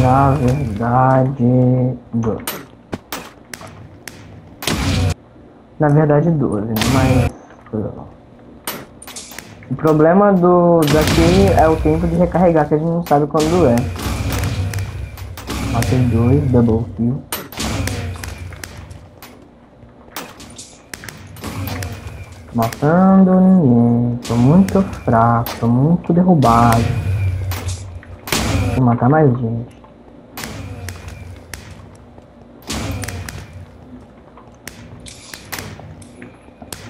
Na verdade. 12. Na verdade 12, né? Mas. O problema do daqui é o tempo de recarregar, que a gente não sabe quando é. Matei dois, double kill. Matando ninguém. Tô muito fraco, tô muito derrubado. Vou matar mais gente.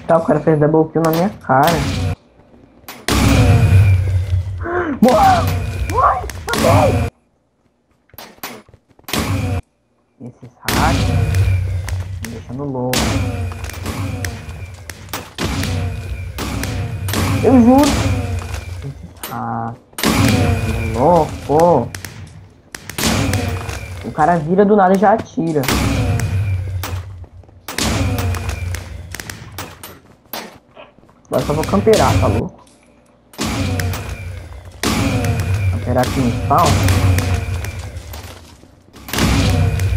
Tá, o cara fez double kill na minha cara. Matei! Esses hacks me deixando louco. Eu juro. Esses hacks louco. O cara vira do nada e já atira. Agora só vou camperar, tá louco? Camperar aqui no spawn.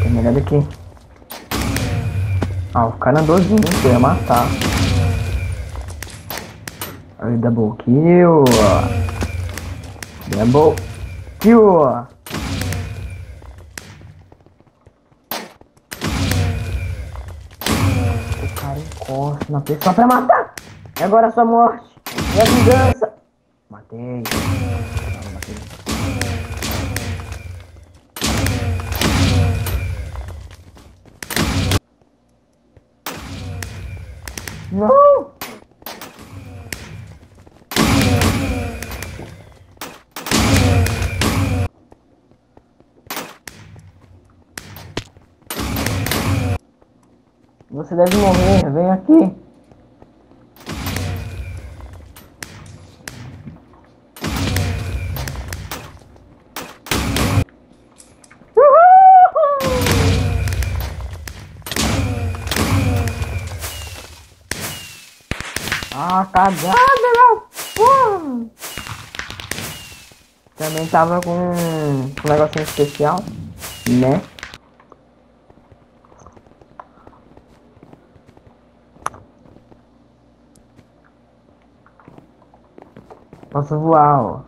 É melhor do que. Ah, o cara andou junto, eu ia matar. Aí, double kill. Double kill. O cara encosta na pessoa pra matar. E agora a sua morte. E a vingança. Matei. Não, matei. Não! Você deve morrer, vem aqui. Ah, cagada, meu porra! Também tava com um negocinho especial, né? Posso voar, ó.